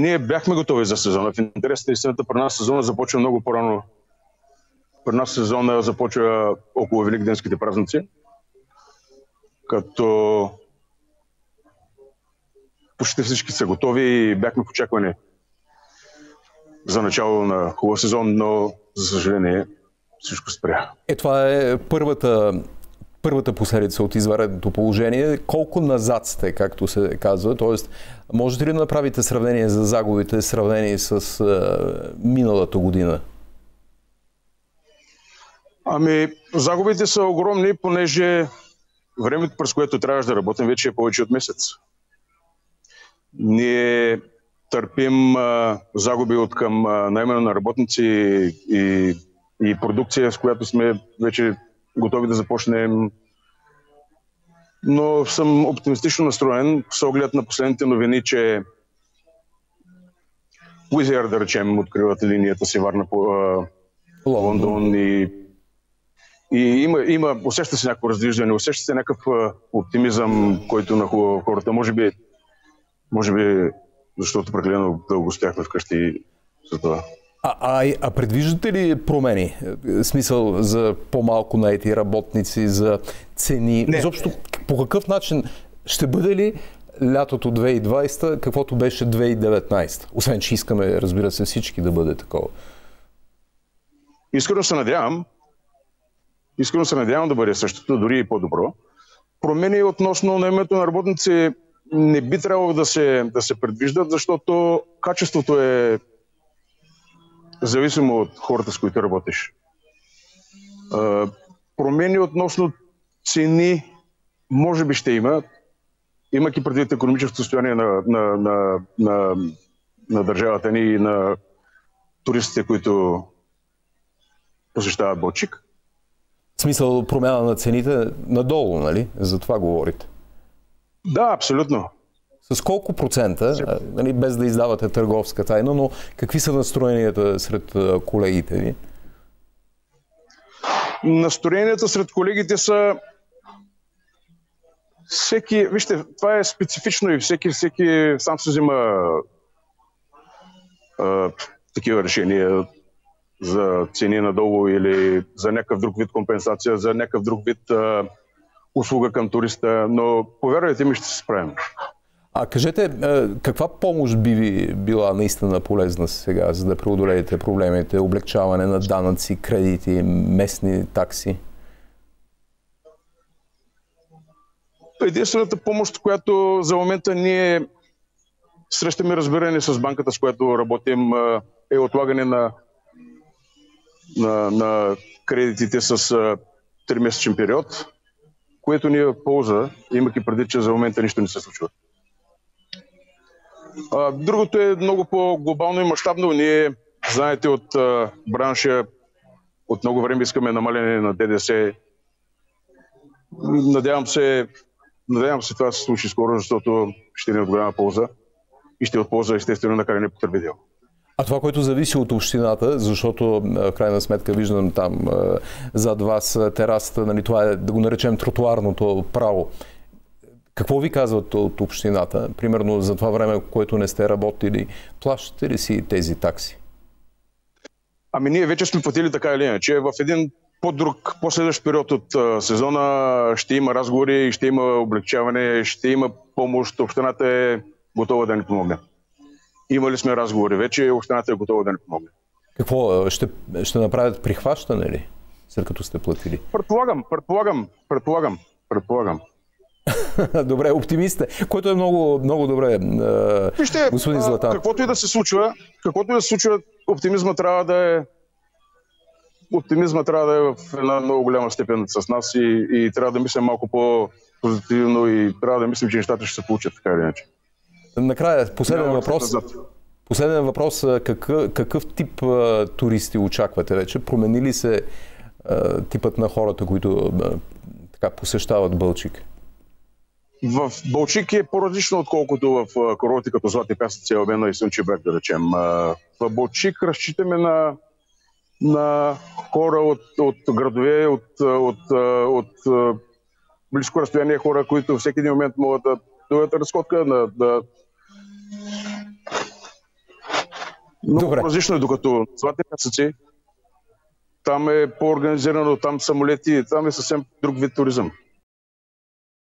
ние бяхме готови за сезона. В интерес на истината, при нас сезона започва много по-рано. При нас сезона започва около Великденските празници, като почти всички са готови и бяхме в очакване за начало на хубав сезон, но за съжаление всичко спря. Е, това е първата, първата последица от изваредното положение. Колко назад сте, както се казва? Тоест, можете ли да направите сравнение за загубите, сравнение с а, миналата година? Ами, загубите са огромни, понеже времето, през което трябваше да работим, вече е повече от месец. Ние търпим а, загуби от към наймане на работници и, и продукция, с която сме вече готови да започнем. Но съм оптимистично настроен с оглед на последните новини, че Уизер, да речем, откриват линията си Варна по а, Лондон и, и има, има, усеща се някакво раздвижване, усеща се някакъв оптимизъм, който на хората може би може би, защото прекалено дълго стояхме вкъщи за това. А, а, а предвиждате ли промени? Смисъл за по-малко наети работници, за цени? Не. Изобщо по какъв начин ще бъде ли лятото 2020, каквото беше 2019? Освен, че искаме, разбира се, всички да бъде такова. Искрено се надявам. Искрено се надявам да бъде същото, дори и по-добро. Промени относно наемето на работници не би трябвало да се, да се предвиждат, защото качеството е зависимо от хората, с които работиш. Промени относно цени може би ще има, имайки предвид економическото състояние на, на, на, на, на държавата ни и на туристите, които посещават Бочик. В смисъл промяна на цените надолу, нали? За това говорите. Да, абсолютно. С колко процента, нали, без да издавате търговска тайна, но какви са настроенията сред колегите ви? Настроенията сред колегите са всеки, вижте, това е специфично и всеки, всеки сам се взима а, такива решения за цени надолу или за някакъв друг вид компенсация, за някакъв друг вид а, услуга към туриста, но повярвайте ми, ще се справим. А кажете, каква помощ би ви била наистина полезна сега, за да преодолеете проблемите, облегчаване на данъци, кредити, местни такси? Единствената помощ, която за момента ние срещаме разбиране с банката, с която работим, е отлагане на, на, на кредитите с 3-месечен период което ни е полза, имайки преди, че за момента нищо не се случва. Другото е много по-глобално и мащабно. Ние, знаете, от бранша от много време искаме намалене на ДДС. Надявам се, надявам се това се случи скоро, защото ще ни е от голяма полза и ще е от полза естествено на крайния потребител. А това, което зависи от общината, защото в крайна сметка виждам там зад вас терасата, нали, това е да го наречем тротуарното право. Какво ви казват от общината? Примерно за това време, което не сте работили, плащате ли си тези такси? Ами ние вече сме платили така или иначе. В един по-друг, последващ период от сезона ще има разговори, ще има облегчаване, ще има помощ. Общината е готова да ни помогне. Имали сме разговори вече, общината е готова да ни помогне. Какво? Ще, ще направят прихващане ли, след като сте платили? Предполагам, предполагам, предполагам, предполагам. добре, оптимист е, което е много, много добре, Вижте, господин Златан. Каквото и да се случва, каквото и да се случва, оптимизма трябва да е оптимизма трябва да е в една много голяма степен с нас и, и трябва да мислим малко по-позитивно и трябва да мислим, че нещата ще се получат така или иначе. Накрая, последен Няма въпрос. Последен въпрос. Какъв, какъв тип а, туристи очаквате вече? Промени ли се а, типът на хората, които а, така посещават Бълчик? В Бълчик е по-различно, отколкото в курорти като Злати пясъци, Албена и Слънчев бряг, да речем. В Бълчик разчитаме на, на хора от, от градове, от, от, от, от близко разстояние хора, които всеки един момент могат да дойдат разходка, да, да Много Добре. различно е, докато Златни пясъци, там е по-организирано, там самолети, там е съвсем друг вид туризъм.